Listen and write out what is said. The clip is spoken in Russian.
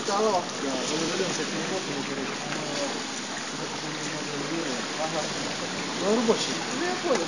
Чкалова? Да, Володимирский перемотанный, короче, Ага. Ну, рабочий. Ну, я понял.